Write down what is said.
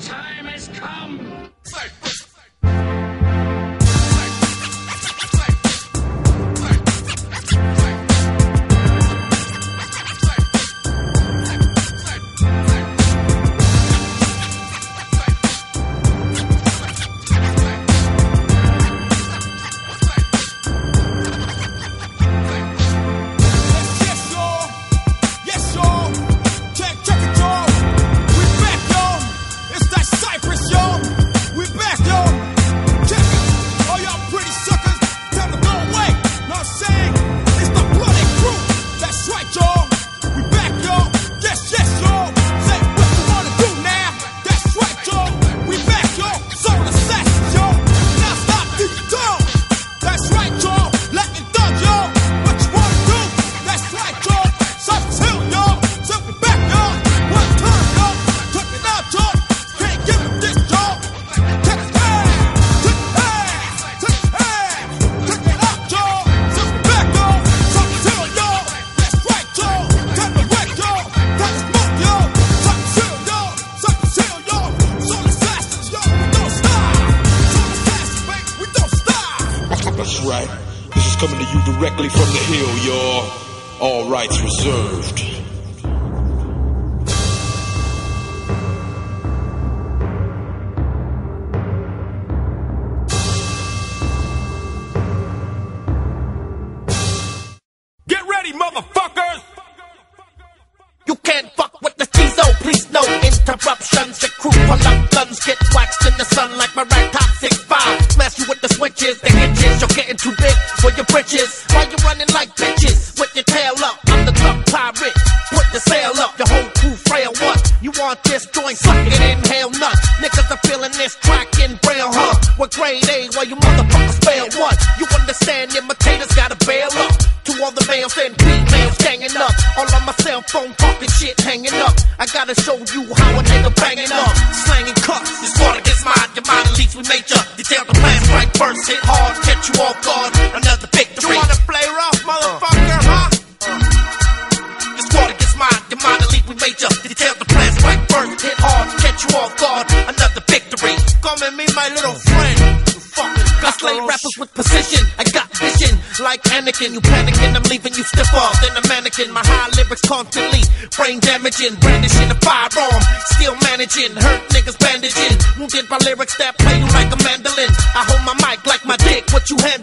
time has come. Right. This is coming to you directly from the hill, y'all. All rights reserved. Get ready, motherfuckers! You can't fuck with the Chizo, please no interruptions. The crew pull up guns, get waxed in the sun like my rag top six five. Smash you with the switches, for your britches. Why you running like bitches with your tail up? I'm the top pirate. Put the sail up, your whole crew frail. What? You want this joint? Suck it, inhale nut. Niggas are feeling this track in braille, huh? What grade A? While you motherfuckers fail? What? You understand? Imitators gotta bail up. To all the males and females ganging up. All on my cell phone talking shit hanging up. I gotta show you how a nigga banging up. Slanging cuts. This water gets mine. Your mind leads we major. Detail the plan right first. Hit hard. Catch you off guard. Off guard. Another victory. Come and meet my little friend. You fucking I slay rappers with precision. I got vision like Anakin. You panicking, I'm leaving you stiffer than a mannequin. My high lyrics constantly brain damaging, brandishing a firearm, still managing. Hurt niggas bandaging, wounded by lyrics that play you like a mandolin. I hold my mic like my dick. What you handle?